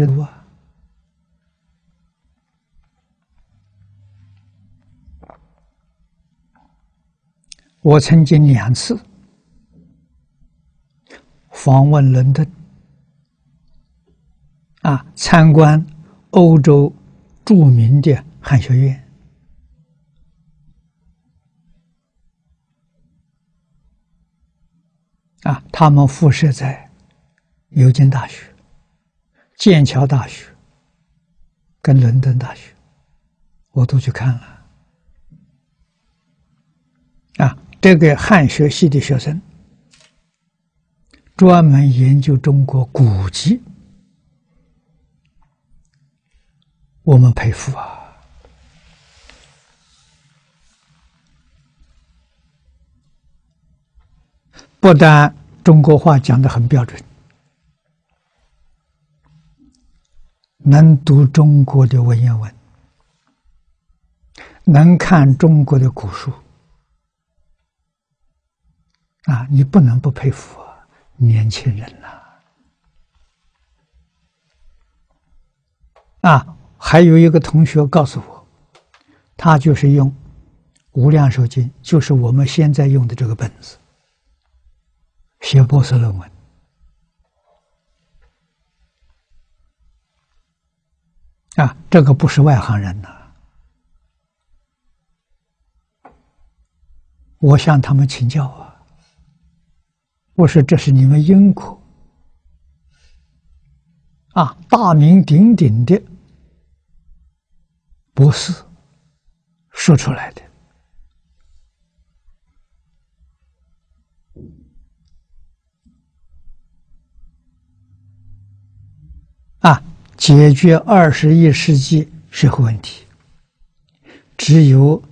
人啊！我曾经两次访问伦敦，啊，参观欧洲著名的汉学院，啊，他们辐射在牛津大学、剑桥大学跟伦敦大学，我都去看了，啊。这个汉学系的学生专门研究中国古籍，我们佩服啊！不但中国话讲的很标准，能读中国的文言文，能看中国的古书。啊，你不能不佩服年轻人呐！啊，还有一个同学告诉我，他就是用《无量寿经》，就是我们现在用的这个本子写博士论文。啊，这个不是外行人呐！我向他们请教啊。我说：“这是你们英国啊，大名鼎鼎的博士说出来的解决二十一世纪社会问题，只有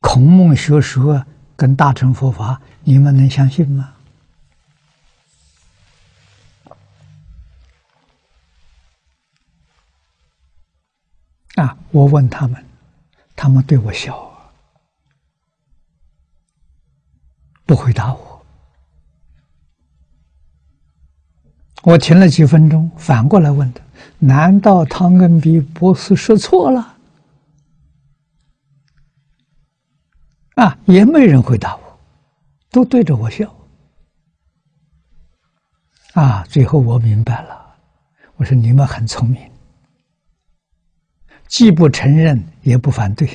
孔孟学说跟大乘佛法，你们能相信吗？”啊！我问他们，他们对我笑，不回答我。我停了几分钟，反过来问他：难道汤恩比博士说错了？啊！也没人回答我，都对着我笑。啊！最后我明白了，我说你们很聪明。既不承认，也不反对。